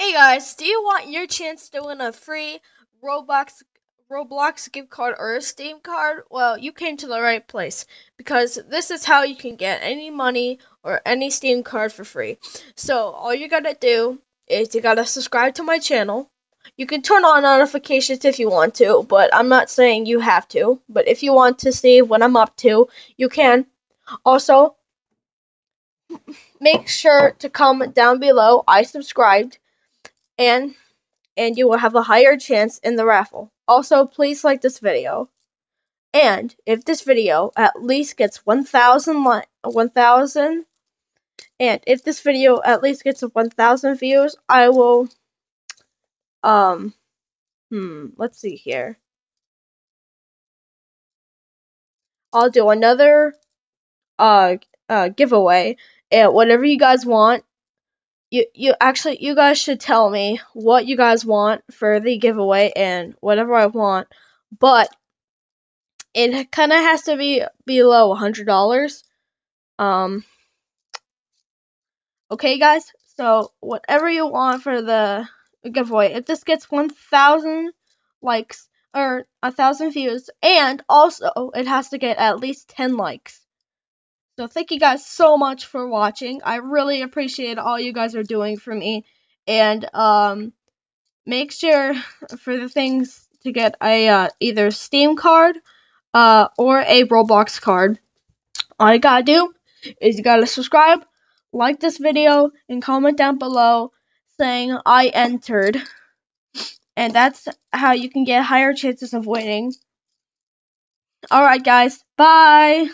Hey guys, do you want your chance to win a free Roblox Roblox gift card or a Steam card? Well, you came to the right place because this is how you can get any money or any Steam card for free. So, all you gotta do is you gotta subscribe to my channel. You can turn on notifications if you want to, but I'm not saying you have to. But if you want to see what I'm up to, you can. Also, make sure to comment down below I subscribed and and you will have a higher chance in the raffle. Also, please like this video. And if this video at least gets 1000 li- 1000 and if this video at least gets 1000 views, I will um hmm, let's see here. I'll do another uh uh giveaway and whatever you guys want you you actually you guys should tell me what you guys want for the giveaway and whatever I want, but it kind of has to be below a hundred dollars. Um. Okay, guys. So whatever you want for the giveaway, if this gets one thousand likes or a thousand views, and also it has to get at least ten likes. So thank you guys so much for watching. I really appreciate all you guys are doing for me. And um, make sure for the things to get a uh, either Steam card uh, or a Roblox card. All you gotta do is you gotta subscribe, like this video, and comment down below saying I entered. And that's how you can get higher chances of winning. Alright guys, bye!